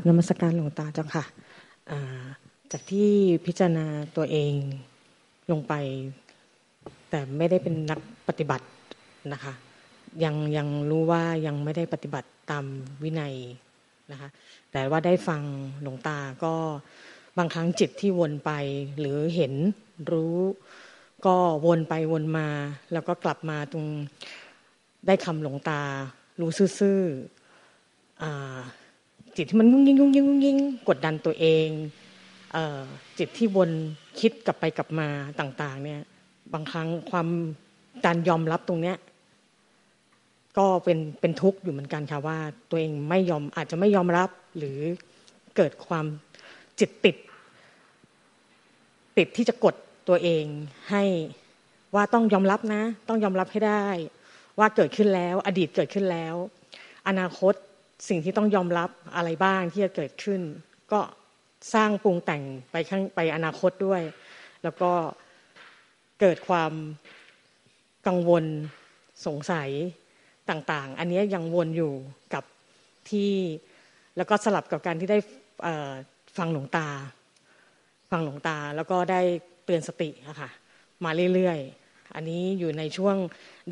บนมัสการหลวงตาเจ้าค่ะจากที่พิจารณาตัวเองลงไป แต่ไม่ได้เป็นนักปฏิบัตินะคะ ยังยังรู้ว่ายังไม่ได้ปฏิบัติตามวินัยนะคะ แต่ว่าได้ฟังหลวงตาก็บางครั้งจิตที่วนไปหรือเห็นรู้ก็วนไปวนมา แล้วก็กลับมาตรงได้คำหลวงตา รู้ซื่อ จิตที่มันงุ้งยิงงุ้งยิงงุ้งยิงกดดันตัวเองเอจิตที่วนคิดกลับไปกลับมาต่าง ๆ เนี่ย บางครั้งความการยอมรับตรงเนี้ย ก็เป็นเป็นทุกข์อยู่เหมือนกันค่ะว่า ตัวเองไม่ยอมอาจจะไม่ยอมรับหรือเกิดความจิตติด ติดที่จะกดตัวเองให้ว่าต้องยอมรับนะ ต้องยอมรับให้ได้ ว่าเกิดขึ้นแล้ว อดีตเกิดขึ้นแล้ว อนาคต สิ่งที่ต้องยอมรับอะไรบ้างที่จะเกิดขึ้น ก็สร้างปรุงแต่งไปข้างไปอนาคตด้วย แล้วก็เกิดความกังวลสงสัยต่างๆ อันนี้ยังวนอยู่กับที่แล้วก็สลับกับการที่ได้ฟังหลวงตา ฟังหลวงตาแล้วก็ได้เตือนสติอะค่ะมาเรื่อยๆ อันนี้อยู่ในช่วง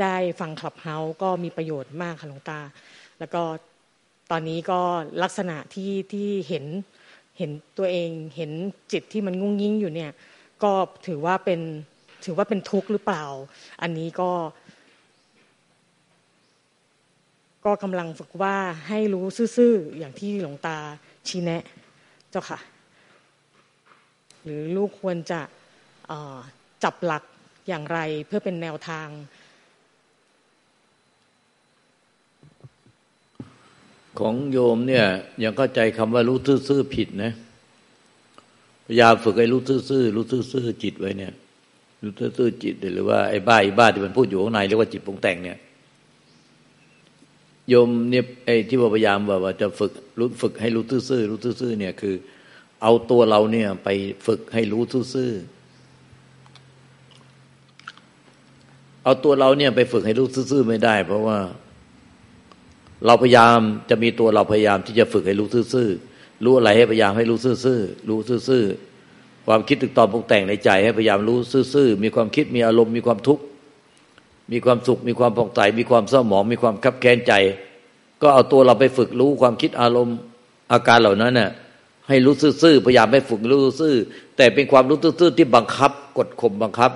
ได้ฟังคลับเฮาส์ก็มีประโยชน์มากค่ะหลวงตา แล้วก็ ตอนนี้ก็ลักษณะที่ที่เห็นเห็นตัวเองเห็นจิตที่มันงุ้งยิ่งอยู่เนี่ยก็ถือว่าเป็นถือว่าเป็นทุกข์หรือเปล่า อันนี้ก็ ก็กำลังฝึกว่าให้รู้ซื่อๆอย่างที่หลวงตาชี้แนะ เจ้าค่ะ หรือลูกควรจะจับหลักอย่างไรเพื่อเป็นแนวทาง ของโยมเนี่ย ยังเข้าใจคำว่ารู้ซื่อๆผิดนะพยายามฝึกให้รู้ซื่อๆรู้ซื่อๆจิตไว้เนี่ยรู้ซื่อๆจิตหรือว่าไอ้บ้าไอ้บ้าที่มันพูดอยู่ข้างในเรียกว่าจิตปรุงแต่งเนี่ยโยมเนี่ยไอ้ที่ว่าพยายามว่าว่าจะฝึกรู้ฝึกให้รู้ซื่อๆรู้ซื่อๆเนี่ยคือ เอาตัวเราเนี่ย ไปฝึกให้รู้ซื่อๆเอาตัวเราเนี่ยไปฝึกให้รู้ซื่อๆไม่ได้ เพราะว่า เราพยายามจะมีตัวเราพยายามที่จะฝึกให้รู้ซื่อๆรู้อะไรให้พยายามให้รู้ซื่อๆรู้ซื่อๆความคิดตึกตอนปรุงแต่งในใจให้พยายามรู้ซื่อๆมีความคิดมีอารมณ์มีความทุกข์มีความสุขมีความผ่องใสมีความเศร้าหมองมีความคับแค้นใจ ก็เอาตัวเราไปฝึกรู้ความคิดอารมณ์อาการเหล่านั้นน่ะให้รู้ซื่อๆพยายามให้ฝึกรู้ซื่อแต่เป็นความรู้ซื่อๆที่บังคับ กดข่มบังคับ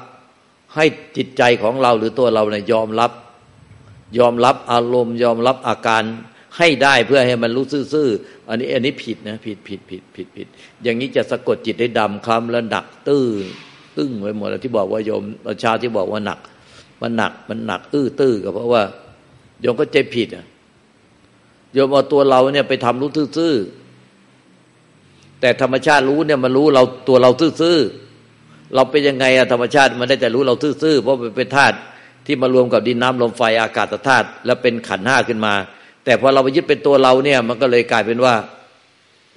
ให้จิตใจของเราหรือตัวเราเนี่ยยอมรับ ยอมรับอารมณ์ ยอมรับอาการให้ได้เพื่อให้มันรู้ซื่อๆอันนี้อันนี้ผิดนะผิดผิดผิดผิดผิด อย่างนี้จะสะกดจิตได้ดำคำแล้วหนักตื้อตึ้งไว้หมดแล้วที่บอกว่าโยมประชาที่บอกว่าหนัก มันหนักมันหนัก อื้อตื้อก็เพราะว่าโยมก็ใจผิดอะโยมเอาตัวเราเนี่ยไปทำรู้ซื่อแต่ธรรมชาติรู้เนี่ยมันรู้เราตัวเราซื่อเราเป็นยังไงอะธรรมชาติมันได้แต่รู้เราซื่อเพราะเป็นธาตุ ที่มารวมกับดินน้ำลมไฟอากาศธาตุแล้วเป็นขันห้าขึ้นมา แต่พอเราไปยึดเป็นตัวเราเนี่ย มันก็เลยกลายเป็นว่า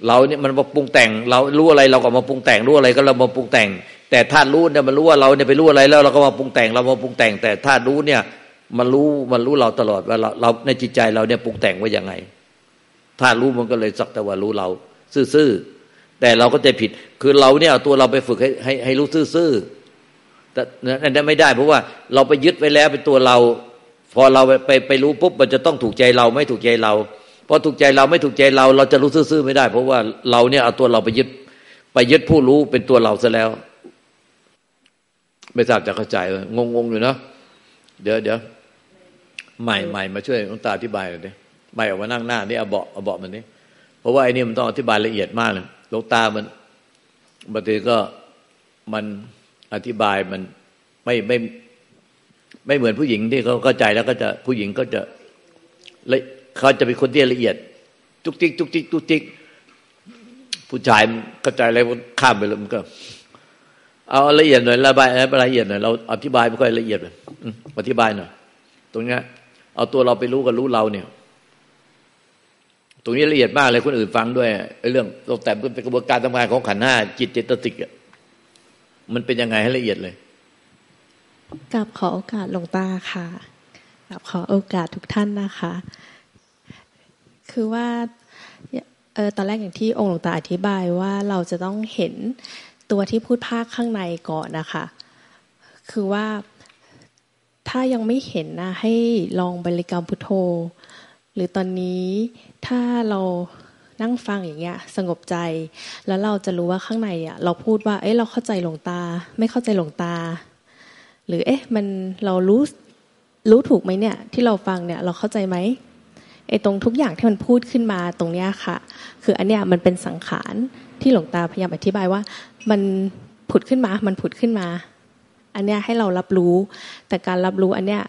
เราเนี่ยมันมาปรุงแต่ง เรารู้อะไรเราก็มาปรุงแต่งรู้อะไรก็เรามาปรุงแต่ง แต่ธาตุรู้เนี่ยมันรู้ว่าเราเนี่ยไปรู้อะไรแล้วเราก็มาปรุงแต่ง เรามาปรุงแต่ง แต่ธาตุรู้เนี่ย มันรู้มันรู้เราตลอดว่าเราเราในจิตใจเราเนี่ยปรุงแต่งว่ายังไงธาตุรู้มันก็เลยสักแต่ว่ารู้เราซื่อๆแต่เราก็จะผิดคือเราเนี่ยตัวเราไปฝึกให้ให้ให้รู้ซื่อแต่ นั้นไม่ได้เพราะว่าเราไปยึดไว้แล้วเป็นตัวเรา พอเราไปไปรู้ปุ๊บมันจะต้องถูกใจเราไม่ถูกใจเราพอถูกใจเราไม่ถูกใจเรา เราจะรู้ซื่อๆไม่ได้ เพราะว่าเราเนี่ยเอาตัวเราไปยึดไปยึดผู้รู้เป็นตัวเราซะแล้ว ไม่ทราบจะเข้าใจงงงอยู่เนาะเดี๋ยวเดี๋ยวใหม่ใหม่มาช่วยน้องตาอธิบายหน่อยดิใหม่ออกมานั่งหน้านี่เอาเบาเอาเบามันนี่เพราะว่าไอ้นี่มันต้องอธิบายละเอียดมากเลยลูกตามันบางทีก็มัน อธิบายมันไม่ไม่ไม่เหมือนผู้หญิงที่เขาเข้าใจแล้วก็จะผู้หญิงก็จะเขาจะเป็นคนที่ละเอียดจุกจิกจุกจิกจุกจิกผู้ชายเข้าใจอะไรมันข้ามไปแล้วมันก็ เอาละเอียดหน่อยระบายละเอียดหน่อยเราอธิบายไม่ค่อยละเอียดเลยอธิบายหน่อยตรงนี้เอาตัวเราไปรู้กับรู้เราเนี่ย ตรงนี้ละเอียดมากเลยคนอื่นฟังด้วยเรื่องแต่เป็นกระบวนการทำงานของขันห้าจิตเจตสิก มันเป็นยังไงให้ละเอียดเลยกับขอโอกาสหลวงตาค่ะกับขอโอกาสทุกท่านนะคะ คือว่าเออตอนแรกอย่างที่องค์หลวงตาอธิบายว่าเราจะต้องเห็นตัวที่พูดภาคข้างในก่อนนะคะ คือว่าถ้ายังไม่เห็นนะให้ลองบริกรรมพุทโธ หรือตอนนี้ถ้าเรา นั่งฟังอย่างเงี้ยสงบใจ แล้วเราจะรู้ว่าข้างในอะเราพูดว่า เอ้เราเข้าใจหลวงตา ไม่เข้าใจหลวงตา หรือเอ๊ะมันเรารู้รู้ถูกไหมเนี่ย ที่เราฟังเนี่ยเราเข้าใจไหมไอ้ตรงทุกอย่างที่มันพูดขึ้นมาตรงเนี้ยค่ะ คืออันเนี้ยมันเป็นสังขารที่หลวงตาพยายามอธิบายว่า มันผุดขึ้นมา มันผุดขึ้นมา อันเนี้ยให้เรารับรู้ แต่การรับรู้อันเนี้ย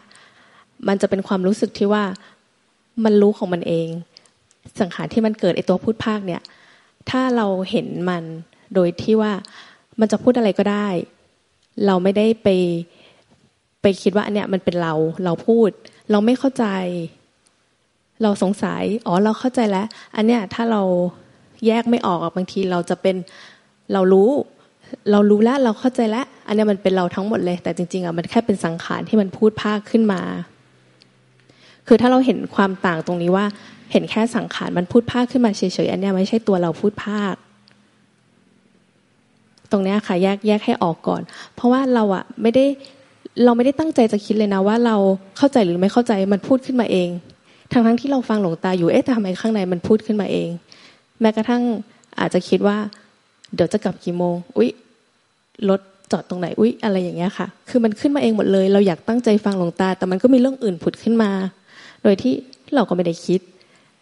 มันจะเป็นความรู้สึกที่ว่ามันรู้ของมันเอง สังขารที่มันเกิดไอตัวพูดภาคเนี่ย ถ้าเราเห็นมันโดยที่ว่ามันจะพูดอะไรก็ได้ เราไม่ได้ไปไปคิดว่าอันเนี้ยมันเป็นเราเราพูด เราไม่เข้าใจ เราสงสัยอ๋อเราเข้าใจแล้ว อันเนี้ยถ้าเราแยกไม่ออกบางทีเราจะเป็นเรารู้ เรารู้แล้วเราเข้าใจแล้ว อันนี้มันเป็นเราทั้งหมดเลย แต่จริงๆอะมันแค่เป็นสังขารที่มันพูดภาคขึ้นมา คือถ้าเราเห็นความต่างตรงนี้ว่า เห็นแค่สังขารมันพูดภาคขึ้นมาเฉยๆอันนี้ไม่ใช่ตัวเราพูดภาค ตรงนี้ค่ะแยกแยกให้ออกก่อน เพราะว่าเราอะไม่ได้เราไม่ได้ตั้งใจจะคิดเลยนะว่าเราเข้าใจหรือไม่เข้าใจมันพูดขึ้นมาเองทั้งทั้งที่เราฟังหลวงตาอยู่เอ๊ะแต่ทำไมข้างในมันพูดขึ้นมาเอง แม้กระทั่งอาจจะคิดว่า เดี๋ยวจะกลับกี่โมง อุ๊ยรถจอดตรงไหนอุ๊ยอะไรอย่างเงี้ยค่ะ คือมันขึ้นมาเองหมดเลย เราอยากตั้งใจฟังหลวงตา แต่มันก็มีเรื่องอื่นผุดขึ้นมา โดยที่เราก็ไม่ได้คิด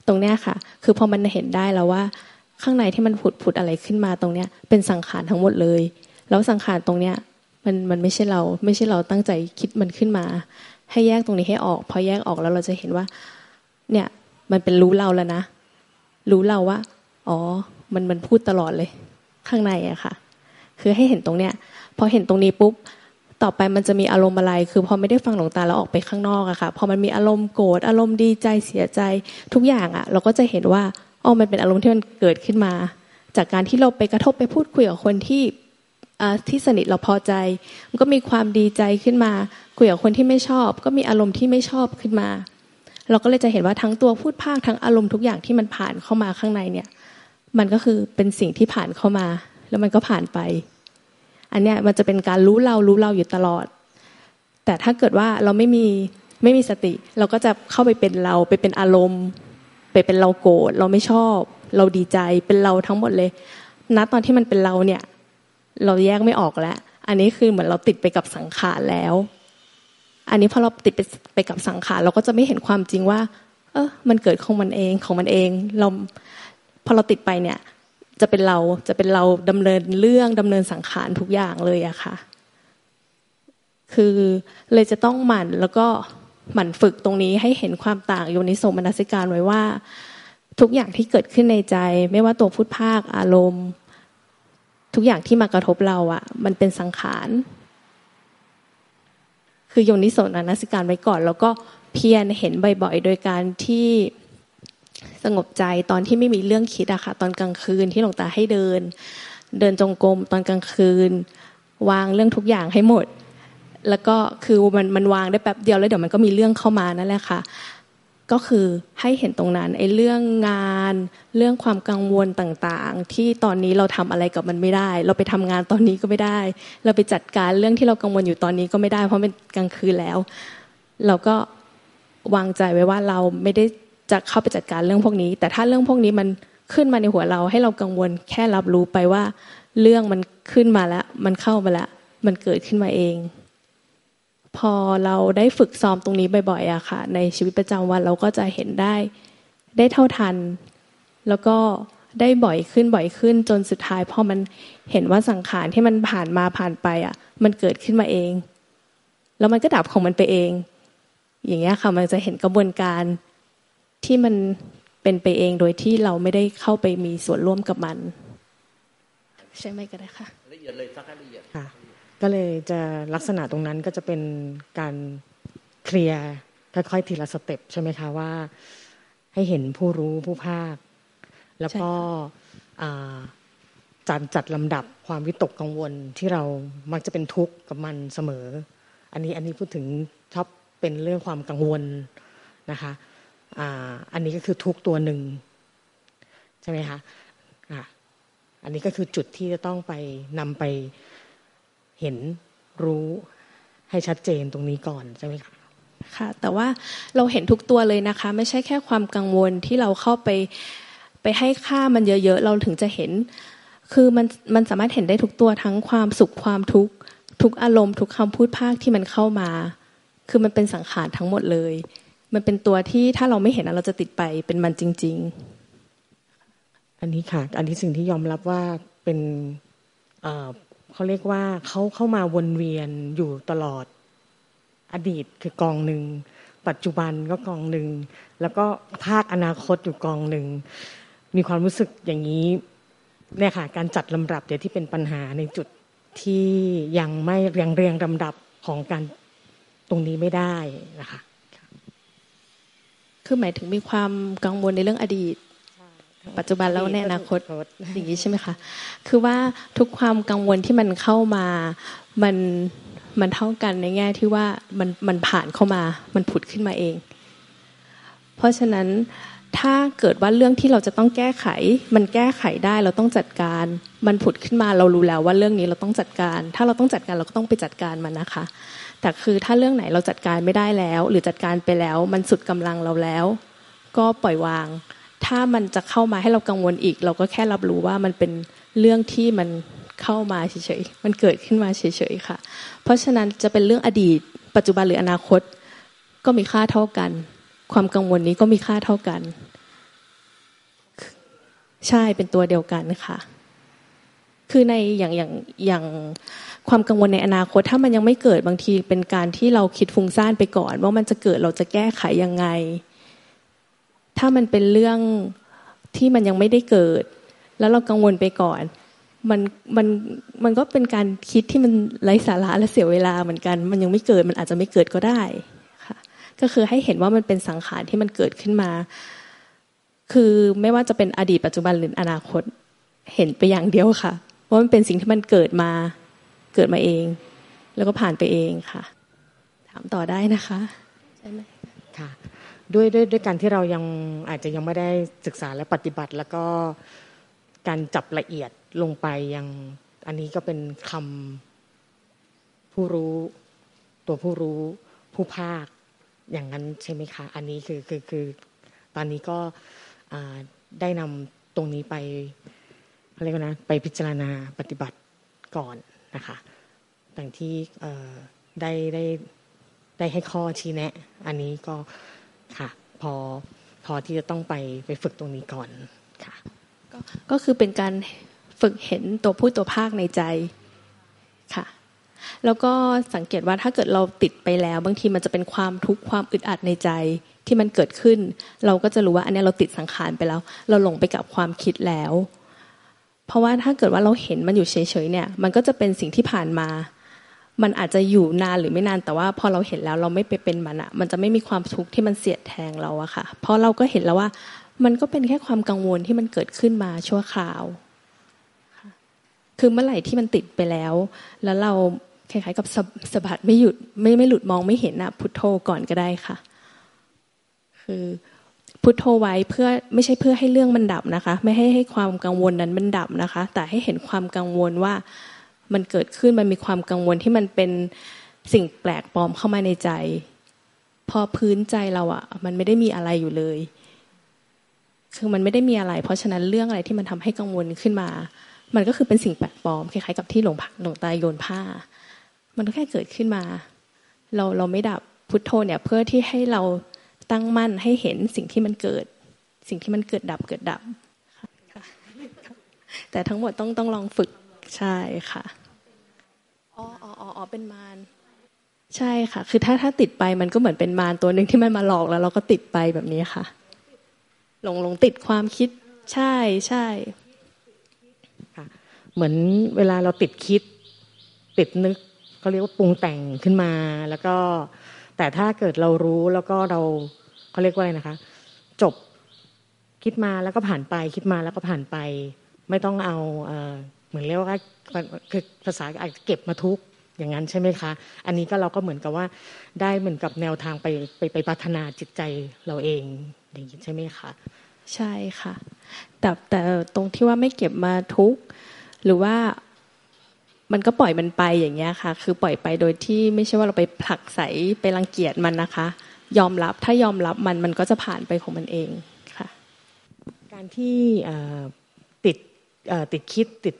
ตรงเนี้ยค่ะ คือพอมันเห็นได้แล้วว่า ข้างในที่มันผุดผุดอะไรขึ้นมาตรงเนี้ย เป็นสังขารทั้งหมดเลย แล้วสังขารตรงเนี้ยมันมันไม่ใช่เรา ไม่ใช่เราตั้งใจคิดมันขึ้นมา ให้แยกตรงนี้ให้ออก พอแยกออกแล้วเราจะเห็นว่า เนี่ย มันเป็นรู้เราแล้วนะ รู้เราว่า อ๋อ มันมันพูดตลอดเลย ข้างในอะค่ะ คือให้เห็นตรงเนี้ย พอเห็นตรงนี้ปุ๊บ ต่อไปมันจะมีอารมณ์อะไร คือพอไม่ได้ฟังหลวงตาแล้วออกไปข้างนอกอะค่ะ พอมันมีอารมณ์โกรธ อารมณ์ดีใจ เสียใจ ทุกอย่างอะเราก็จะเห็นว่าอ๋อมันเป็นอารมณ์ที่มันเกิดขึ้นมา จากการที่เราไปกระทบไปพูดคุยกับคนที่ที่สนิทเราพอใจ มันก็มีความดีใจขึ้นมา คุยกับคนที่ไม่ชอบ ก็มีอารมณ์ที่ไม่ชอบขึ้นมา เราก็เลยจะเห็นว่าทั้งตัวพูดภาคทั้งอารมณ์ทุกอย่างที่มันผ่านเข้ามาข้างในเนี่ย มันก็คือเป็นสิ่งที่ผ่านเข้ามา แล้วมันก็ผ่านไป อันเนี้ยมันจะเป็นการรู้เรารู้เราอยู่ตลอด แต่ถ้าเกิดว่าเราไม่มีไม่มีสติ เราก็จะเข้าไปเป็นเราไปเป็นอารมณ์ ไปเป็นเราโกรธเราไม่ชอบ เราดีใจเป็นเราทั้งหมดเลยณตอนที่มันเป็นเราเนี่ย เราแยกไม่ออกแล้ว อันนี้คือเหมือนเราติดไปกับสังขารแล้ว อันนี้พอเราติดไปไปกับสังขารเราก็จะไม่เห็นความจริงว่า เออมันเกิดของมันเองของมันเอง เราพอเราติดไปเนี่ย จะเป็นเราจะเป็นเราดำเนินเรื่องดำเนินสังขารทุกอย่างเลยอะค่ะ คือเลยจะต้องหมั่นแล้วก็หมั่นฝึกตรงนี้ให้เห็นความต่างโยนิโสมนสิการไว้ว่า ทุกอย่างที่เกิดขึ้นในใจ ไม่ว่าตัวพุทธภาคอารมณ์ ทุกอย่างที่มากระทบเราอะมันเป็นสังขาร คือโยนิโสนนัสิการไว้ก่อน แล้วก็เพียรเห็นบ่อยๆ โดยการที่ สงบใจตอนที่ไม่มีเรื่องคิดอะค่ะ ตอนกลางคืนที่หลวงตาให้เดิน เดินจงกรมตอนกลางคืน วางเรื่องทุกอย่างให้หมด แล้วก็คือมันมันวางได้แป๊บเดียวแล้วเดี๋ยวมันก็มีเรื่องเข้ามานั่นแหละค่ะ ก็คือให้เห็นตรงนั้นไอ้เรื่องงาน เรื่องความกังวลต่างๆ ที่ตอนนี้เราทำอะไรกับมันไม่ได้ เราไปทำงานตอนนี้ก็ไม่ได้ เราไปจัดการเรื่องที่เรากังวลอยู่ตอนนี้ก็ไม่ได้ เพราะเป็นกลางคืนแล้ว เราก็วางใจไว้ว่าเราไม่ได้ จะเข้าไปจัดการเรื่องพวกนี้ แต่ถ้าเรื่องพวกนี้มันขึ้นมาในหัวเราให้เรากังวลแค่รับรู้ไปว่า เรื่องมันขึ้นมาแล้ว มันเข้ามาแล้ว มันเกิดขึ้นมาเอง พอเราได้ฝึกซ้อมตรงนี้บ่อยๆอะค่ะ ในชีวิตประจำวันเราก็จะเห็นได้ ได้เท่าทัน แล้วก็ได้บ่อยขึ้นบ่อยขึ้นจนสุดท้ายพอมันเห็นว่าสังขารที่มันผ่านมาผ่านไปอะมันเกิดขึ้นมาเอง แล้วมันก็ดับของมันไปเอง อย่างเงี้ยค่ะมันจะเห็นกระบวนการ ที่มันเป็นไปเองโดยที่เราไม่ได้เข้าไปมีส่วนร่วมกับมัน ใช่ไหมก็ได้ค่ะละเอียดเลยสักละเอียดค่ะ ก็เลยจะลักษณะตรงนั้นก็จะเป็นการเคลียร์ค่อยๆทีละสเต็ปใช่ไหมคะว่า ให้เห็นผู้รู้ผู้ภาค แล้วก็จัดจัดลำดับความวิตกกังวลที่เรามักจะเป็นทุกข์กับมันเสมอ อันนี้อันนี้พูดถึงชอบเป็นเรื่องความกังวลนะคะ อันนี้ก็คือทุกตัวหนึ่งใช่ไหมคะอันนี้ก็คือจุดที่จะต้องไปนำไปเห็นรู้ให้ชัดเจนตรงนี้ก่อนใช่ไหมคะค่ะแต่ว่าเราเห็นทุกตัวเลยนะคะ ไม่ใช่แค่ความกังวลที่เราเข้าไปไปให้ค่ามันเยอะๆ เราถึงจะเห็น คือมันมันสามารถเห็นได้ทุกตัวทั้งความสุขความทุกข์ทุกอารมณ์ ทุกคำพูดภาคที่มันเข้ามา คือมันเป็นสังขารทั้งหมดเลย มันเป็นตัวที่ถ้าเราไม่เห็นเราจะติดไปเป็นมันจริง ๆ อันนี้ค่ะ อันนี้สิ่งที่ยอมรับว่าเป็นเขาเรียกว่าเขาเข้ามาวนเวียนอยู่ตลอดอดีตคือกองหนึ่งปัจจุบันก็กองหนึ่งแล้วก็ภาคอนาคตอยู่กองหนึ่งมีความรู้สึกอย่างนี้เนี่ยค่ะการจัดลำดับเดี๋ยวที่เป็นปัญหาในจุดที่ยังไม่เรียงเรียงลำดับของการตรงนี้ไม่ได้นะคะ คือหมายถึงมีความกังวลในเรื่องอดีต ปัจจุบันแล้วในอนาคตอย่างนี้ใช่ไหมคะ คือว่าทุกความกังวลที่มันเข้ามามันมันเท่ากันในแง่ที่ว่ามันมันผ่านเข้ามา มันผุดขึ้นมาเอง เพราะฉะนั้น ถ้าเกิดว่าเรื่องที่เราจะต้องแก้ไข มันแก้ไขได้เราต้องจัดการ มันผุดขึ้นมาเรารู้แล้วว่าเรื่องนี้เราต้องจัดการ ถ้าเราต้องจัดการเราก็ต้องไปจัดการมันนะคะ แต่คือถ้าเรื่องไหนเราจัดการไม่ได้แล้ว หรือจัดการไปแล้ว มันสุดกำลังเราแล้ว ก็ปล่อยวาง ถ้ามันจะเข้ามาให้เรากังวลอีก เราก็แค่รับรู้ว่ามันเป็นเรื่องที่มันเข้ามาเฉยๆมันเกิดขึ้นมาเฉยๆค่ะ เพราะฉะนั้นจะเป็นเรื่องอดีต ปัจจุบันหรืออนาคต ก็มีค่าเท่ากัน ความกังวลนี้ก็มีค่าเท่ากัน ใช่เป็นตัวเดียวกันค่ะ คือในอย่างอย่างอย่างความกังวลในอนาคตถ้ามันยังไม่เกิดบางทีเป็นการที่เราคิดฟุ้งซ่านไปก่อน ว่ามันจะเกิดเราจะแก้ไขยังไง ถ้ามันเป็นเรื่องที่มันยังไม่ได้เกิด แล้วเรากังวลไปก่อนมันมันมันก็เป็นการคิดที่มันไร้สาระและเสียเวลาเหมือนกัน มันยังไม่เกิดมันอาจจะไม่เกิดก็ได้ ก็คือให้เห็นว่ามันเป็นสังขารที่มันเกิดขึ้นมา คือไม่ว่าจะเป็นอดีตปัจจุบันหรืออนาคต เห็นไปอย่างเดียวค่ะว่ามันเป็นสิ่งที่มันเกิดมาเกิดมาเอง แล้วก็ผ่านไปเองค่ะ ถามต่อได้นะคะใช่ไหมค่ะด้วยด้วยด้วยการที่เรายังอาจจะยังไม่ได้ศึกษาและปฏิบัติ แล้วก็การจับละเอียดลงไปยังอันนี้ก็เป็นคำผู้รู้ ตัวผู้รู้ผู้ภาค อย่างนั้นใช่ไหมคะ อันนี้คือคือคือตอนนี้ก็ได้นำตรงนี้ไปอะไรก็นะไปพิจารณาปฏิบัติก่อนนะคะต่างที่ได้ได้ได้ให้ข้อชี้แนะ อันนี้ก็ค่ะพอพอที่จะต้องไปไปฝึกตรงนี้ก่อนค่ะก็คือเป็นการฝึกเห็นตัวผู้ตัวภาคในใจ แล้วก็สังเกตว่าถ้าเกิดเราติดไปแล้ว บางทีมันจะเป็นความทุกข์ความอึดอัดในใจที่มันเกิดขึ้น เราก็จะรู้ว่าอันนี้เราติดสังขารไปแล้ว เราหลงไปกับความคิดแล้ว เพราะว่าถ้าเกิดว่าเราเห็นมันอยู่เฉยๆเนี่ย มันก็จะเป็นสิ่งที่ผ่านมา มันอาจจะอยู่นานหรือไม่นานแต่ว่า พอเราเห็นแล้วเราไม่ไปเป็นมันอะมันจะไม่มีความทุกข์ที่มันเสียดแทงเราอะค่ะ เพราะเราก็เห็นแล้วว่า มันก็เป็นแค่ความกังวลที่มันเกิดขึ้นมาชั่วคราวคือเมื่อไหร่ที่มันติดไปแล้ว แล้วเรา คล้ายๆกับสะบัดไม่หยุดไม่ไม่หลุดมองไม่เห็นอะพุทโธก่อนก็ได้ค่ะ คือพุทโธไว้เพื่อไม่ใช่เพื่อให้เรื่องมันดับนะคะ ไม่ให้ให้ความกังวลนั้นมันดับนะคะ แต่ให้เห็นความกังวลว่ามันเกิดขึ้นมันมีความกังวลที่มันเป็นสิ่งแปลกปลอมเข้ามาในใจ พอพื้นใจเราอะมันไม่ได้มีอะไรอยู่เลยคือมันไม่ได้มีอะไร เพราะฉะนั้นเรื่องอะไรที่มันทำให้กังวลขึ้นมา มันก็คือเป็นสิ่งแปลกปลอมคล้ายๆกับที่หลวงหลวงตาโยนผ้า มันแค่เกิดขึ้นมา เราเราไม่ดับพุทโธเนี่ยเพื่อที่ให้เราตั้งมั่นให้เห็นสิ่งที่มันเกิด สิ่งที่มันเกิดดับเกิดดับแต่ทั้งหมดต้องต้องลองฝึกใช่ค่ะอ๋ออ๋ออ๋อเป็นมารใช่ค่ะ คือถ้าถ้าติดไปมันก็เหมือนเป็นมารตัวหนึ่งที่มันมาหลอกแล้ว เราก็ติดไปแบบนี้ค่ะ หลงหลงติดความคิด ใช่ใช่เหมือนเวลาเราติดคิด ติดนึก เขาเรียกว่าปรุงแต่งขึ้นมา แล้วก็แต่ถ้าเกิดเรารู้แล้วก็เราเขาเรียกว่าอะไรนะคะ จบคิดมาแล้วก็ผ่านไปคิดมาแล้วก็ผ่านไป ไม่ต้องเอาเหมือนเรียกว่าคือภาษาอาจจะเก็บมาทุกอย่างนั้นใช่ไหมคะ อันนี้ก็เราก็เหมือนกับว่าได้เหมือนกับแนวทางไปไปไปพัฒนาจิตใจเราเองอย่างนี้ใช่ไหมคะใช่ค่ะ แต่แต่ตรงที่ว่าไม่เก็บมาทุกหรือว่า มันก็ปล่อยมันไปอย่างเงี้ยค่ะ คือปล่อยไปโดยที่ไม่ใช่ว่าเราไปผลักใสไปรังเกียจมันนะคะ ยอมรับถ้ายอมรับมันมันก็จะผ่านไปของมันเองค่ะ การที่ติดติดคิดติด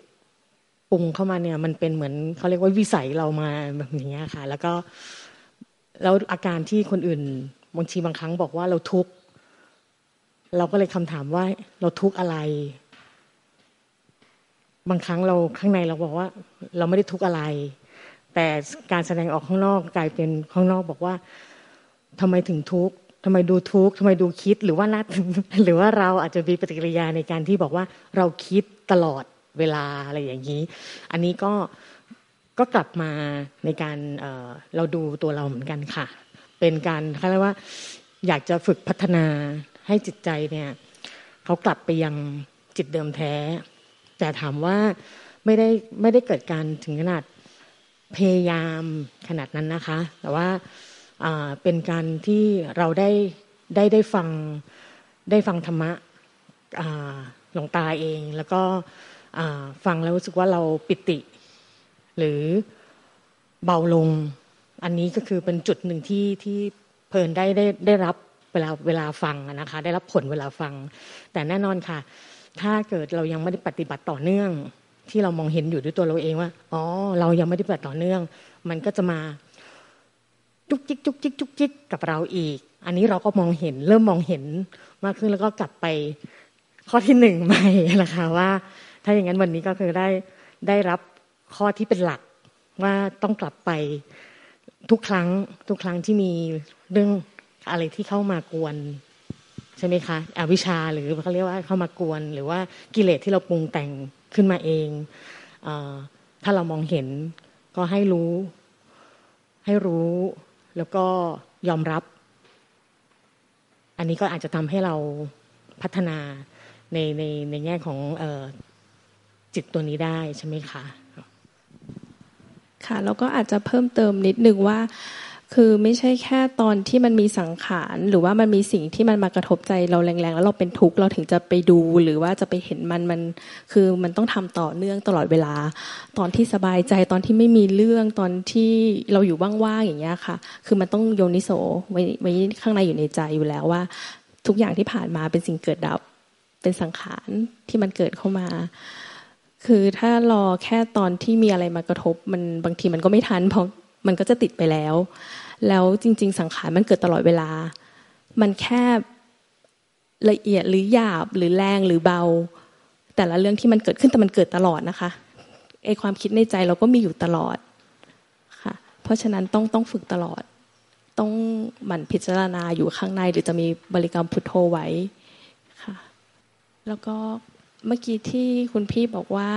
ปรุงเข้ามาเนี่ยมันเป็นเหมือนเขาเรียกว่าวิสัยเรามาแบบนี้ค่ะ แล้วก็แล้วอาการที่คนอื่นบางทีบางครั้งบอกว่าเราทุกข์เราก็เลยคำถามว่าเราทุกข์อะไร บางครั้งเราข้างในเราบอกว่า เราไม่ได้ทุกข์อะไร แต่การแสดงออกข้างนอกกลายเป็นข้างนอกบอกว่าทำไมถึงทุกข์ทำไมดูทุกข์ทำไมดูคิดหรือว่านัดหรือว่าเราอาจจะมีปฏิกิริยาในการที่บอกว่าเราคิดตลอดเวลาอะไรอย่างนี้ อันนี้ก็ก็กลับมาในการเเราดูตัวเราเหมือนกันค่ะ เป็นการเขาเรียกว่าอยากจะฝึกพัฒนาให้จิตใจเนี่ยเขากลับไปยังจิตเดิมแท้ แต่ถามว่าไม่ได้ไม่ได้เกิดการถึงขนาดพยายามขนาดนั้นนะคะ แต่ว่าเป็นการที่เราได้ได้ได้ฟังได้ฟังธรรมะหลวงตาเอง แล้วก็ฟังแล้วรู้สึกว่าเราปิติ หรือเบาลง อันนี้ก็คือเป็นจุดหนึ่งที่ที่เพลินได้ได้ได้รับเวลาเวลาฟังนะคะ ได้รับผลเวลาฟัง แต่แน่นอนค่ะ ถ้าเกิดเรายังไม่ได้ปฏิบัติต่อเนื่อง ที่เรามองเห็นอยู่ด้วยตัวเราเองว่าอ๋อเรายังไม่ได้ปฏิบัติต่อเนื่อง มันก็จะมาจุกจิกจุกจิกจุกจิกกับเราอีก อันนี้เราก็มองเห็น เริ่มมองเห็นมากขึ้นแล้วก็กลับไปข้อที่หนึ่งใหม่นะคะว่า ถ้าอย่างนั้นวันนี้ก็คือได้ได้รับข้อที่เป็นหลักว่าต้องกลับไปทุกครั้งทุกครั้งที่มีเรื่องอะไรที่เข้ามากวน ใช่ไหมคะอวิชาหรือเขาเรียกว่าเข้ามากวน หรือว่ากิเลสที่เราปรุงแต่งขึ้นมาเองอถ้าเรามองเห็นก็ให้รู้ ให้รู้แล้วก็ยอมรับ อันนี้ก็อาจจะทำให้เราพัฒนาในในในแง่ของออจิตตัวนี้ได้ใช่ไหมคะ ค่ะ แล้วก็อาจจะเพิ่มเติมนิดนึงว่า คือไม่ใช่แค่ตอนที่มันมีสังขารหรือว่ามันมีสิ่งที่มันมากระทบใจเราแรงๆ แล้วเราเป็นทุกข์เราถึงจะไปดูหรือว่าจะไปเห็นมันมันคือมันต้องทำต่อเนื่องตลอดเวลา ตอนที่สบายใจตอนที่ไม่มีเรื่องตอนที่เราอยู่ว่างๆอย่างเงี้ยค่ะ คือมันต้องโยนิโสไว้ไว้ข้างในอยู่ในใจอยู่แล้วว่า ทุกอย่างที่ผ่านมาเป็นสิ่งเกิดดับ เป็นสังขารที่มันเกิดเข้ามาคือถ้ารอแค่ตอนที่มีอะไรมากระทบมันบางทีมันก็ไม่ทันเพราะมันก็จะติดไปแล้ว แล้วจริง ๆ สังขารมันเกิดตลอดเวลา มันแค่ละเอียดหรือหยาบหรือแรงหรือเบา แต่ละเรื่องที่มันเกิดขึ้นแต่มันเกิดตลอดนะคะไอความคิดในใจเราก็มีอยู่ตลอดค่ะ เพราะฉะนั้นต้องต้องฝึกตลอด ต้องหมั่นพิจารณาอยู่ข้างในหรือจะมีบริกรรมพุทโธไว้ค่ะ แล้วก็เมื่อกี้ที่คุณพี่บอกว่า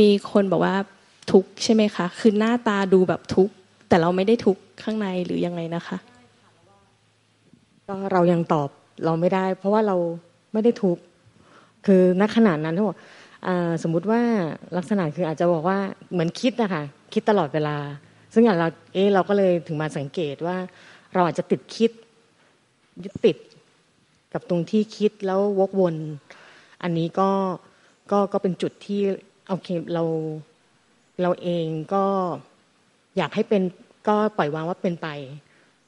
มีคนบอกว่าทุกใช่ไหมคะ คือหน้าตาดูแบบทุก แต่เราไม่ได้ทุกข์ข้างในหรือยังไงนะคะก็เรายังตอบเราไม่ได้ เพราะว่าเราไม่ได้ทุกข์คือณขนาดนั้นทั้งหมดสมมุติว่าลักษณะคืออาจจะบอกว่าเหมือนคิดนะคะคิดตลอดเวลา ซึ่งอย่างเราเออเราก็เลยถึงมาสังเกตว่า เราอาจจะติดคิดยึดติดกับตรงที่คิดแล้ววกวน อันนี้ก็ก็ก็เป็นจุดที่โอเคเราเราเองก็ อยากให้เป็นก็ปล่อยวางว่าเป็นไป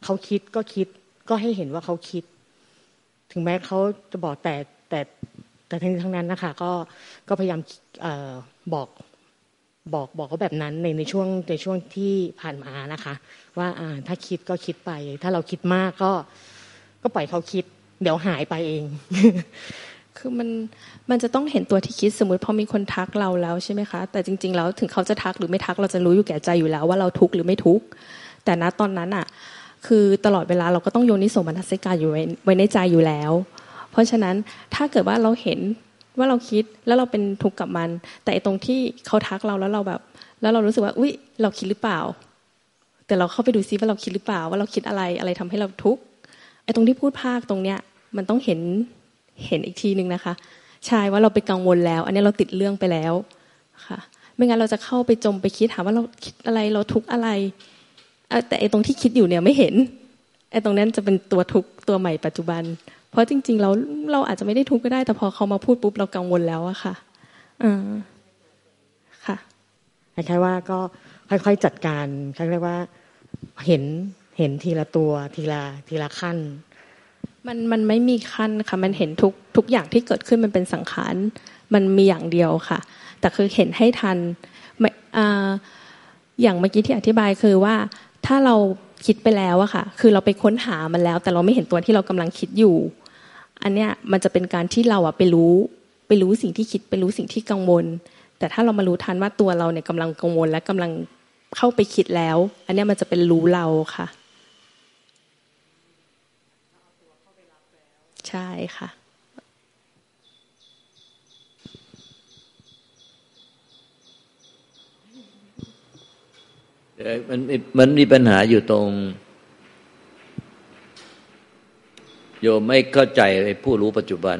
เขาคิดก็คิดก็ให้เห็นว่าเขาคิด ถึงแม้เขาจะบอกแต่แต่แต่ทั้งทั้งนั้นนะคะก็ก็พยายามบอกบอกบอกเขาแบบนั้นในในช่วงในช่วงที่ผ่านมานะคะ ว่าถ้าคิดก็คิดไป ถ้าเราคิดมากก็ ก็ปล่อยเขาคิด เดี๋ยวหายไปเอง คือมันมันจะต้องเห็นตัวที่คิดสมมติพอมีคนทักเราแล้วใช่ไหมคะ แต่จริง ๆ แล้วถึงเขาจะทักหรือไม่ทักเราจะรู้อยู่แก่ใจอยู่แล้วว่าเราทุกข์หรือไม่ทุกข์แต่ณตอนนั้นอะ คือตลอดเวลาเราก็ต้องโยนิสมนัสการอยู่ไว้ในใจอยู่แล้ว เพราะฉะนั้นถ้าเกิดว่าเราเห็นว่าเราคิดแล้วเราเป็นทุกข์กับมัน แต่ตรงที่เขาทักเราแล้วเราแบบ แล้วเรารู้สึกว่า อุ้ยเราคิดหรือเปล่า แต่เราเข้าไปดูซิว่าเราคิดหรือเปล่า ว่าเราคิดอะไรอะไรทำให้เราทุกข์ไอ้ตรงที่พูดภาคตรงเนี้ยมันต้องเห็น เห็นอีกทีหนึ่งนะคะ ใช่ว่าเราไปกังวลแล้ว อันนี้เราติดเรื่องไปแล้วค่ะไม่งั้นเราจะเข้าไปจมไปคิดถามว่าเราคิดอะไรเราทุกข์อะไรแต่ไอ้ตรงที่คิดอยู่เนี่ยไม่เห็นไอ้ตรงนั้นจะเป็นตัวทุกข์ตัวใหม่ปัจจุบัน เพราะจริงๆเราเราอาจจะไม่ได้ทุกข์ก็ได้ แต่พอเขามาพูดปุ๊บเรากังวลแล้วอะค่ะอ่าค่ะคล้ายๆว่าก็ค่อยๆจัดการเขาเรียกว่าเห็นเห็นทีละตัวทีละทีละขั้น มันมันไม่มีขั้นค่ะ มันเห็นทุกทุกอย่างที่เกิดขึ้นมันเป็นสังขารมันมีอย่างเดียวค่ะ แต่คือเห็นให้ทันออย่างเมื่อกี้ที่อธิบายคือว่าถ้าเราคิดไปแล้วอะค่ะ คือเราไปค้นหามันแล้ว แต่เราไม่เห็นตัวที่เรากำลังคิดอยู่ อันเนี้ยมันจะเป็นการที่เราอะไปรู้ ไปรู้สิ่งที่คิดไปรู้สิ่งที่กังวล แต่ถ้าเรามารู้ทันว่าตัวเราเนี่ยกำลังกังวลและกำลังเข้าไปคิดแล้ว อันเนี้ยมันจะเป็นรู้เราค่ะ ใช่ค่ะมันมันมีปัญหาอยู่ตรง โยมไม่เข้าใจไอ้ผู้รู้ปัจจุบัน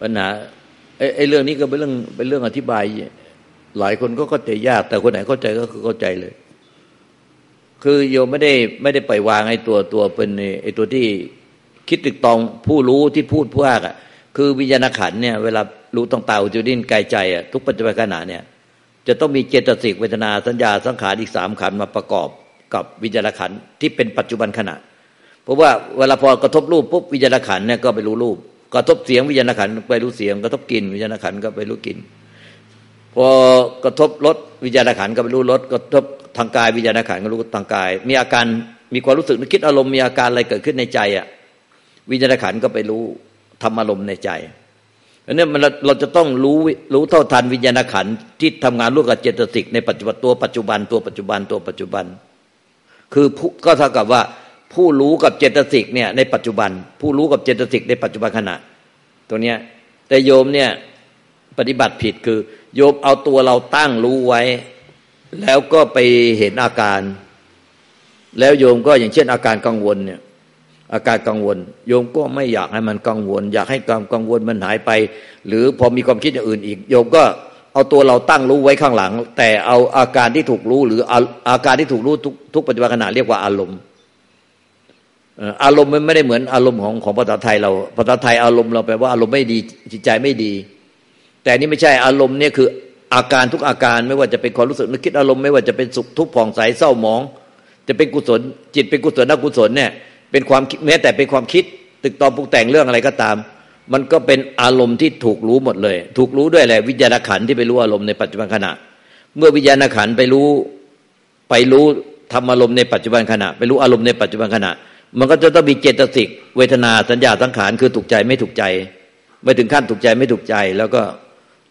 ปัญหาไอ้ไอ้เรื่องนี้ก็เป็นเรื่องเป็นเรื่องอธิบาย หลายคนก็เข้าใจยาก แต่คนไหนเข้าใจก็คือเข้าใจเลย คือโยมไม่ได้ไม่ได้ปล่อยวางไอ้ตัวตัวเป็นไอ้ตัวที่คิดตึกตองผู้รู้ที่พูดพูดอะ คือวิญญาณขันเนี่ยเวลารู้ต้องตาจุดินกายใจอะทุกปัจจุบันขณะเนี่ย จะต้องมีเจตสิกเวทนาสัญญาสังขารอีกสามขันมาประกอบกับวิญญาณขันที่เป็นปัจจุบันขณะ เพราะว่าเวลาพอกระทบรูปปุ๊บวิญญาณขันเนี่ยก็ไปรู้รูป กระทบเสียงวิญญาณขันไปรู้เสียง กระทบกลิ่นวิญญาณขันก็ไปรู้กลิ่น พอกระทบรสวิญญาณขันก็ไปรู้รสกระทบทางกายวิญญาณขันก็รู้ทางกาย มีอาการมีความรู้สึกนึกคิดอารมณ์มีอาการอะไรเกิดขึ้นในใจอะวิญญาณขันก็ไปรู้ทำอารมณ์ในใจอันนี้มันเราจะต้องรู้รู้เท่าทันวิญญาณขันที่ทำงานร่วมกับเจตสิกในปัจจุบันตัวปัจจุบันตัวปัจจุบันตัวปัจจุบัน คือก็เท่ากับว่าผู้รู้กับเจตสิกเนี่ยในปัจจุบัน ผู้รู้กับเจตสิกในปัจจุบันขณะ ตัวเนี้ยแต่โยมเนี่ย ปฏิบัติผิดคือ โยมเอาตัวเราตั้งรู้ไว้ แล้วก็ไปเห็นอาการ แล้วโยมก็อย่างเช่น อาการกังวลเนี่ยอาการกังวล โยมก็ไม่อยากให้มันกังวล อยากให้ความกังวลมันหายไป หรือพอมีความคิดอย่างอื่นอีก โยมก็เอาตัวเราตั้งรู้ไว้ข้างหลัง แต่เอาอาการที่ถูกรู้หรืออาการที่ถูกรู้ทุกทุกปัจจุบันขณะเรียกว่าอารมณ์อารมณ์มันไม่ได้เหมือนอารมณ์ของของภาษาไทยเราภาษาไทยอารมณ์เราแปลว่าอารมณ์ไม่ดีจิตใจไม่ดี แต่นี่ไม่ใช่อารมณ์เนี่ยคืออาการทุกอาการไม่ว่าจะเป็นความรู้สึกนึกคิดอารมณ์ไม่ว่าจะเป็นสุขทุกข์ผ่องใสเศร้าหมอง จะเป็นกุศลจิตเป็นกุศลนกุศลเนี่ยเป็นความแม้แต่เป็นความคิดตึกตอปรุงแต่งเรื่องอะไรก็ตาม มันก็เป็นอารมณ์ที่ถูกรู้หมดเลย ถูกรู้ด้วยแหละวิญญาณขันที่ไปรู้อารมณ์ในปัจจุบันขณะ เมื่อวิญญาณขันไปรู้ไปรู้ทำอารมณ์ในปัจจุบันขณะ ไปรู้อารมณ์ในปัจจุบันขณะ มันก็จะต้องมีเจตสิกเวทนาสัญญาสังขารคือถูกใจไม่ถูกใจ ไม่ถึงขั้นถูกใจไม่ถูกใจแล้วก็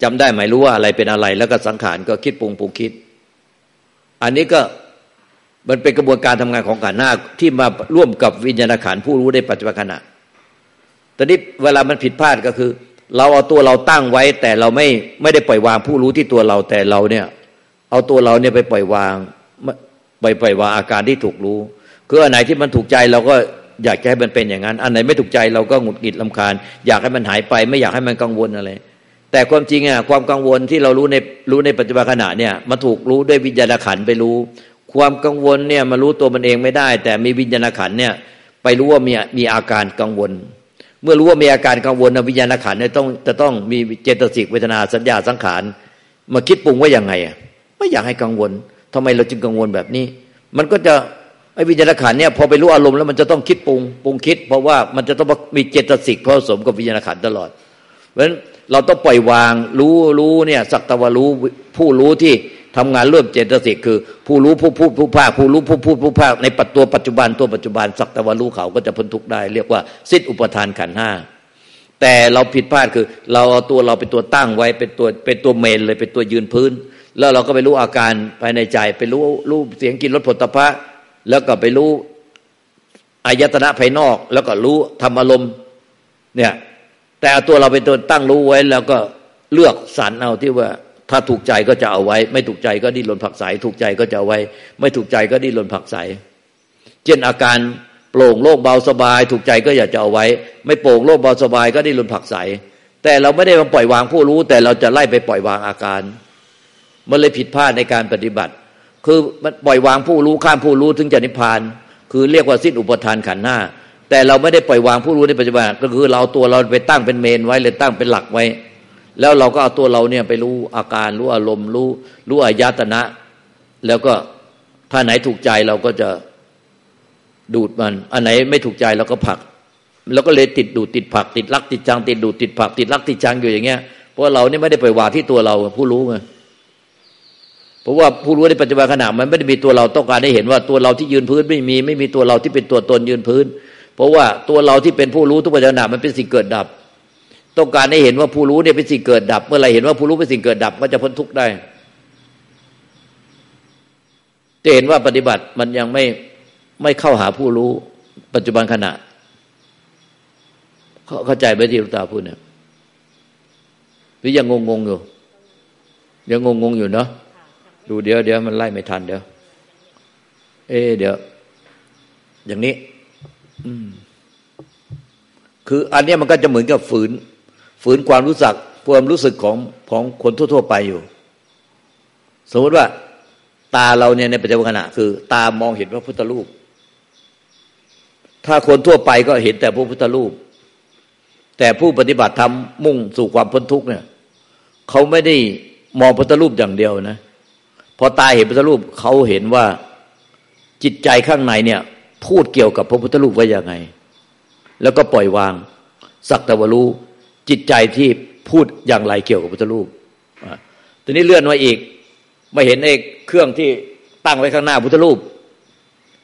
จำได้ไหมรู้ว่าอะไรเป็นอะไร แล้วก็สังขารก็คิดปรุงปรุงคิด อันนี้ก็มันเป็นกระบวนการทำงานของขันธ์ห้าที่มาร่วมกับวิญญาณขันผู้รู้ในปัจจุบันขณะตอนนี้เวลามันผิดพลาดก็คือ เราเอาตัวเราตั้งไว้ แต่เราไม่ไม่ได้ปล่อยวางผู้รู้ที่ตัวเราแต่เราเนี่ย เอาตัวเราเนี่ยไปปล่อยวางไปปล่อยวางอาการที่ถูกรู้ คืออันไหนที่มันถูกใจเราก็อยากให้มันเป็นอย่างนั้น อันไหนไม่ถูกใจเราก็หงุดหงิดลำคาญ อยากให้มันหายไป ไม่อยากให้มันกังวลอะไร แต่ความจริงอะความกังวลที่เรารู้ในรู้ในปัจจุบันขณะเนี่ยมันถูกรู้ด้วยวิญญาณขันไปรู้ ความกังวลเนี่ยมารู้ตัวมันเองไม่ได้ แต่มีวิญญาณขันเนี่ยไปรู้ว่ามีมีอาการกังวล เมื่อรู้ว่ามีอาการกังวลวิญญาณขันเนี่ยต้องจะต้องมีเจตสิกเวทนาสัญญาสังขารมาคิดปรุงว่าอย่างไงอะไม่อยากให้กังวลทำไมเราจึงกังวลแบบนี้ มันก็จะไอ้วิญญาณขันเนี่ยพอไปรู้อารมณ์แล้วมันจะต้องคิดปรุงปรุงคิด เพราะว่ามันจะต้องมีเจตสิกผสมกับวิญญาณขันตลอดเพราะฉะนั้น เราต้องปล่อยวางรู้รู้เนี่ยสักตะวรู้ผู้รู้ที่ทำงานร่วมเจตสิกคือ ผู้รู้ผู้พูดผู้ภาคผู้รู้ผู้พูดผู้ภาคในปัจตัวปัจจุบันตัวปัจจุบันสักต่ว่ารู้เขาก็จะพ้นทุกข์ได้ เรียกว่าสิ้นอุปทานขันห้าแต่เราผิดพลาดคือ เราเอาตัวเราเป็นตัวตั้งไว้เป็นตัวเป็นตัวเมนเลยเป็นตัวยืนพื้น แล้วเราก็ไปรู้อาการภายในใจ ไปรู้รู้เสียงกินรสผลตภะแล้วก็ไปรู้อายตนะภายนอก แล้วก็รู้ธรรมอารมณ์เนี่ย แต่ตัวเราเป็นตัวตั้งรู้ไว้ แล้วก็เลือกสรรเอาที่ว่าถ้าถูกใจก็จะเอาไว้ ไม่ถูกใจก็ดิ้นรนผักใสถูกใจก็จะเอาไว้ ไม่ถูกใจก็ดิ้นรนผักใสเช่นอาการโปร่งโล่งเบาสบาย ถูกใจก็อยากจะเอาไว้ ไม่โปร่งโล่งเบาสบายก็ดิ้นรนผักใสแต่เราไม่ได้มาปล่อยวางผู้รู้ แต่เราจะไล่ไปปล่อยวางอาการ มันเลยผิดพลาดในการปฏิบัติ คือมันปล่อยวางผู้รู้ข้ามผู้รู้ถึงจะนิพพาน คือเรียกว่าสิ้นอุปทานขันธ์ห้า แต่เราไม่ได้ปล่อยวางผู้รู้ในปัจจุบันก็คือเราตัวเราไปตั้งเป็นเมนไว้เลยตั้งเป็นหลักไว้ แล้วเราก็เอาตัวเราเนี่ยไปรู้อาการรู้อารมณ์รู้รู้อายตนะ แล้วก็ถ้าไหนถูกใจเราก็จะดูดมัน อันไหนไม่ถูกใจเราก็ผลัก แล้วก็เลยติดดูดติดผัก ติดรักติดจัง ติดดูดติดผัก ติดรักติดจังอยู่อย่างเงี้ยเพราะเราเนี่ยไม่ได้ไปวางที่ตัวเราผู้รู้ไงเพราะว่าผู้รู้ในปัจจุบันขณะมันไม่ได้มีตัวเราต้องการได้เห็นว่าตัวเราที่ยืนพื้นไม่มี ไม่มีตัวเราที่เป็นตัวตนยืนพื้น เพราะว่าตัวเราที่เป็นผู้รู้ทุกปัจจุบันมันเป็นสิ่งเกิดดับ ต้องการให้เห็นว่าผู้รู้เนี่ยเป็นสิ่งเกิดดับ เมื่อไรเห็นว่าผู้รู้เป็นสิ่งเกิดดับก็จะพ้นทุกข์ได้จะเห็นว่าปฏิบัติมันยังไม่ไม่เข้าหาผู้รู้ ปัจจุบันขณะ เข้าใจไหมที่ลุงตาพูดเนี่ยหรือยังงงงอยู่ ยังงงงอยู่เนาะดูเดี๋ยวเดี๋ยวมันไล่ไม่ทันเดี๋ยว เอเดี๋ยว อย่างนี้ คืออันนี้มันก็จะเหมือนกับฝืน ฝืนความรู้สึกความรู้สึกของของคนทั่ว ๆ ไปอยู่ สมมติว่า ตาเราเนี่ยในปัจจุบันขณะ คือ ตามองเห็นพระพุทธรูป ถ้าคนทั่วไปก็เห็นแต่พระพุทธรูป แต่ผู้ปฏิบัติธรรมมุ่งสู่ความพ้นทุกข์เนี่ยเขาไม่ได้มองพระพุทธรูปอย่างเดียวนะพอตาเห็นพระพุทธรูปเขาเห็นว่าจิตใจข้างในเนี่ย พูดเกี่ยวกับพระพุทธรูปว่ายังไง แล้วก็ปล่อยวาง สักต่ว่ารู้จิตใจที่พูดอย่างไรเกี่ยวกับพุทธรูปทีนี้เลื่อนมาอีกมาเห็นไอ้เครื่องที่ตั้งไว้ข้างหน้าพุทธรูป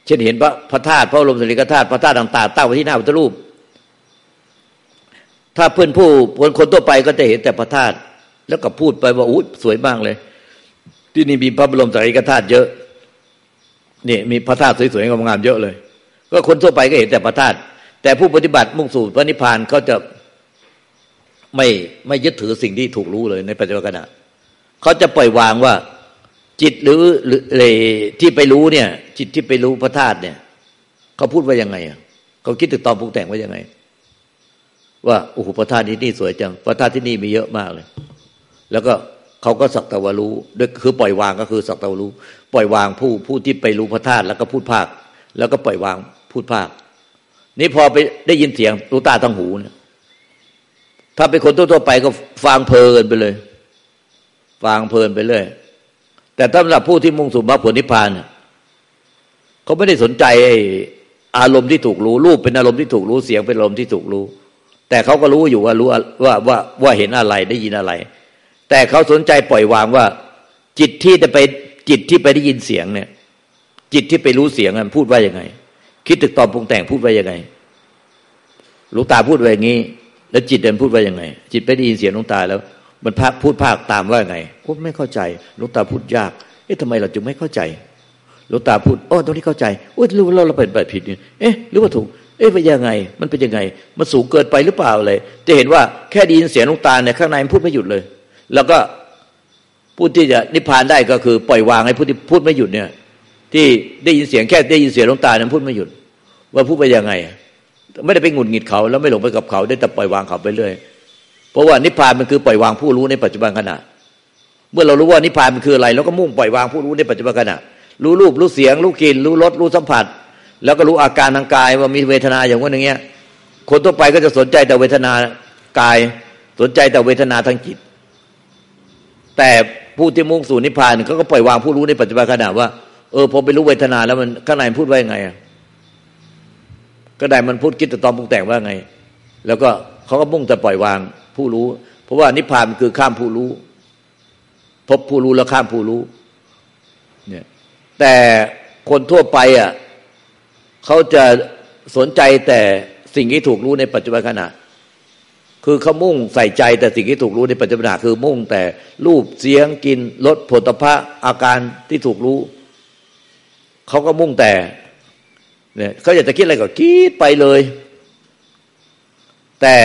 เช่นเห็นพระพระธาตุพระลมสริกธาตุพระธาตุต่างๆตั้งไว้ที่หน้าพุทธรูป ถ้าเพื่อนผู้คนคนทั่วไปก็จะเห็นแต่พระธาตุแล้วก็พูดไปว่าอุ้ยสวยมากเลย ที่นี่มีพระบรมสารีริกธาตุเยอะนี่มีพระธาตุสวยๆงามๆเยอะเลย ก็คนทั่วไปก็เห็นแต่พระธาตุแต่ผู้ปฏิบัติมุ่งสู่พระนิพพานเขาจะไม่ไม่ยึดถือสิ่งที่ถูกรู้เลยในปัจจุบันขณะเขาจะปล่อยวางว่าจิตหรือหรือที่ไปรู้เนี่ย จิตที่ไปรู้พระธาตุเนี่ยเขาพูดว่ายังไงอะเขาคิดถึงตอนปรุงแต่งว่ายังไง ว่าโอ้โหพระธาตุที่นี่สวยจังพระธาตุที่นี่มีเยอะมากเลย แล้วก็เขาก็สักตะวรู้ด้วยคือปล่อยวางก็คือสักตะวรู้ ปล่อยวางผู้ผู้ที่ไปรู้พระธาตุแล้วก็พูดภาค แล้วก็ปล่อยวางพูดภาค นี่พอไปได้ยินเสียงรู้ตาตั้งหูเนี่ยถ้าเป็นคนทั่วๆไปก็ฟังเพลินไปเลย ฟังเพลินไปเลย แต่สำหรับผู้ที่มุ่งสู่มรรคผลนิพพานเนี่ยเขาไม่ได้สนใจอารมณ์ที่ถูกรู้ รูปเป็นอารมณ์ที่ถูกรู้เสียงเป็นอารมณ์ที่ถูกรู้ แต่เขาก็รู้อยู่ว่ารู้ว่าว่าว่าเห็นอะไรได้ยินอะไร แต่เขาสนใจปล่อยวางว่า จิตที่จะไปจิตที่ไปได้ยินเสียงเนี่ย จิตที่ไปรู้เสียงมันพูดว่ายังไง คิดถึงตอนปรุงแต่งพูดว่ายังไงลูกตาพูดว่าอย่างนี้ แล้วจิตเดินพูดว่ายังไง จิตไปได้ยินเสียงลูกตาแล้ว มันพพูดภาคตามว่าไงก็ไม่เข้าใจลูกตาพูดยาก เอ๊ะทำไมเราจึงไม่เข้าใจลูกตาพูดอ๋อตรงนี้เข้าใจอุ้ยรู้เราเราเป็นแบบผิดเนี่ยเอ๊ะหรือว่าถูกเอ๊ะเป็นยังไง มันเป็นยังไง มันสูงเกินไปหรือเปล่าเลยจะเห็นว่าแค่ได้ยินเสียงลูกตาเนี่ยข้างในมันพูดไม่หยุดเลย แล้วก็ผู้ที่จะนิพพานได้ก็คือ ปล่อยวางให้ผู้ที่พูดไม่หยุดเนี่ย ที่ได้ยินเสียงแค่ได้ยินเสียงลงตาเนี่ยพูดไม่หยุด ว่าพูดไปยังไง ไม่ได้ไปหงุดหงิดเขา แล้วไม่หลงไปกับเขา ได้แต่ปล่อยวางเขาไปเรื่อยเพราะว่านิพพานมันคือปล่อยวางผู้รู้ในปัจจุบันขณะ เมื่อเรารู้ว่านิพพานมันคืออะไรเราก็มุ่งปล่อยวางผู้รู้ในปัจจุบันขณะ รู้รูปรู้เสียง รู้กลิ่นรู้รสรู้สัมผัส แล้วก็รู้อาการทางกายว่ามีเวทนาอย่างว่าอย่างเงี้ย คนทั่วไปก็จะสนใจแต่เวทนากายสนใจแต่เวทนาทางจิต แต่ผู้ที่มุ่งสู่นิพพานเขาก็ปล่อยวางผู้รู้ในปัจจุบันขณะว่า เออพอไปรู้เวทนาแล้วมันข้างในพูดว่ายังไงอะก็ได้มันพูดคิดแต่ตอนปรุงแต่งว่าไง แล้วก็เขาก็มุ่งแต่ปล่อยวาง ผู้รู้ เพราะว่านิพพานคือข้ามผู้รู้ พบผู้รู้แล้วข้ามผู้รู้ เนี่ยแต่คนทั่วไปอะเขาจะสนใจแต่สิ่งที่ถูกรู้ในปัจจุบันขณะ คือเขามุ่งใส่ใจแต่สิ่งที่ถูกรู้ในปัจจุบันคือมุ่งแต่รูปเสียงกินรสผลิตภะอาการที่ถูกรู้ เขาก็มุ่งแต่เนี่ยเขาอยากจะคิดอะไรก็คิดไปเลย แต่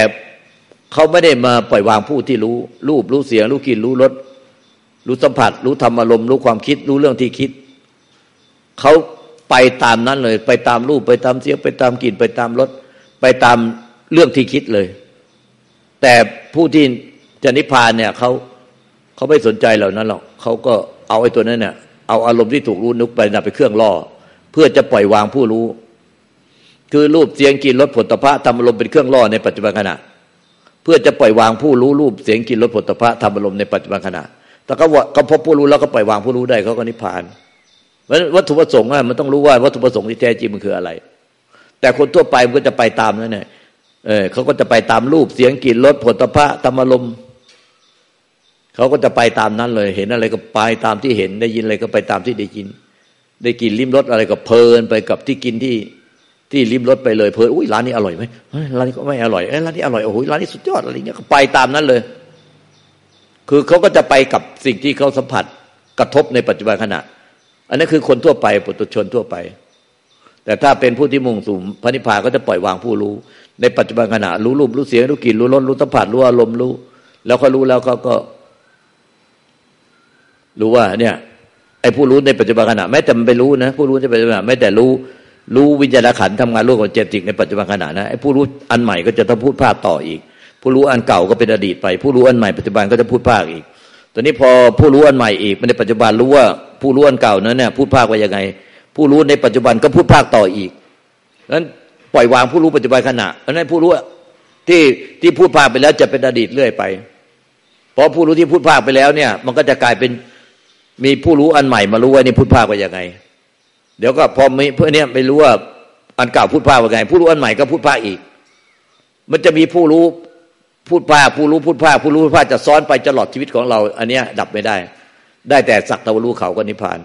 เขาไม่ได้มาปล่อยวางผู้ที่รู้ รูปรู้เสียง รู้กลิ่นรู้รสรู้สัมผัส รู้ธรรมอารมณ์รู้ความคิด รู้เรื่องที่คิด เขาไปตามนั้นเลย ไปตามรูปไปตามเสียง ไปตามกลิ่นไปตามรสไปตามเรื่องที่คิดเลย แต่ผู้ที่จะนิพพานเนี่ยเขาเขาไม่สนใจเหล่านั้นหรอกเขาก็เอาไอ้ตัวนั้นเนี่ย เอาอารมณ์ที่ถูกรู้นึกไปนำไปเครื่องล่อ เพื่อจะปล่อยวางผู้รู้ คือรูปเสียงกลิ่นรสผลตภะธรรมลมเป็นเครื่องล่อในปัจจุบันขณะ เพื่อจะปล่อยวางผู้รู้รูปเสียงกลิ่นรสผลตภะธรรมลมในปัจจุบันขณะแต่ก็ว่าก็พบผู้รู้แล้วก็ปล่อยวางผู้รู้ได้เขาก็นิพพานเพราะวัตถุประสงค์มันต้องรู้ว่าวัตถุประสงค์ที่แท้จริงมันคืออะไร แต่คนทั่วไปมันก็จะไปตามนั่นแหละเออเขาก็จะไปตามรูปเสียงกลิ่นรสผลตภะธรรมลม เขาก็จะไปตามนั้นเลย เห็นอะไรก็ไปตามที่เห็นได้ยินอะไรก็ไปตามที่ได้ยิน ได้กินลิ้มรสอะไรก็เพลินไปกับที่กินที่ที่ลิ้มรสไปเลยเพลินอุ้ยร้านนี้อร่อยไหมร้านนี้ก็ไม่อร่อยไอ้ร้านนี้อร่อยโอ้โหร้านนี้สุดยอดอะไรเงี้ยก็ไปตามนั้นเลย คือเขาก็จะไปกับสิ่งที่เขาสัมผัสกระทบในปัจจุบันขณะ อันนั้นคือคนทั่วไปปุถุชนทั่วไป แต่ถ้าเป็นผู้ที่มุ่งสู่พระนิพพานก็จะปล่อยวางผู้รู้ ในปัจจุบันขณะ รู้รูปรู้เสียงรู้กลิ่นรู้รสรู้สัมผัสรู้อารมณ์รู้ แล้วเขารู้แล้วเขาก็ รู้ว่าเนี่ยไอ้ผู้รู้ในปัจจุบันขณะแม้แต่มันไปรู้นะผู้รู้ในปัจจุบันแม้แต่รู้รู้วิญญาณขันทำงานร่วมกับเจตสิกในปัจจุบันขณะนะไอ้ผู้รู้อันใหม่ก็จะต้องพูดภาคต่ออีก ผู้รู้อันเก่าก็เป็นอดีตไป ผู้รู้อันใหม่ปัจจุบันก็จะพูดภาคอีกตอนนี้พอผู้รู้อันใหม่อีกในปัจจุบันรู้ว่าผู้รู้อันเก่านั้นเนี่ยพูดภาคว่ายังไง ผู้รู้ในปัจจุบันก็พูดภาคต่ออีกนั้นปล่อยวางผู้รู้ปัจจุบันขณะเพราะนั้นผู้รู้ที่ที่พูดภาคไปแล้วจะเป็นอดีตเรื่อยไปพอผู้รู้ที่พูดภาคไปแล้วเนี่ย มันก็จะกลายเป็น มีผู้รู้อันใหม่มารู้ว่านี่พูดภาพว่ายังไง เดี๋ยวก็พอมีเพื่อนเนี้ยไม่รู้ว่าอันเก่าพูดภาพว่าไง ผู้รู้อันใหม่ก็พูดภาพอีก มันจะมีผู้รู้พูดภาพผู้รู้พูดภาพผู้รู้พูดภาพจะซ้อนไปตลอดชีวิตของเรา อันเนี้ยดับไม่ได้ ได้แต่สักตะวันรู้เขาก็นิพพาน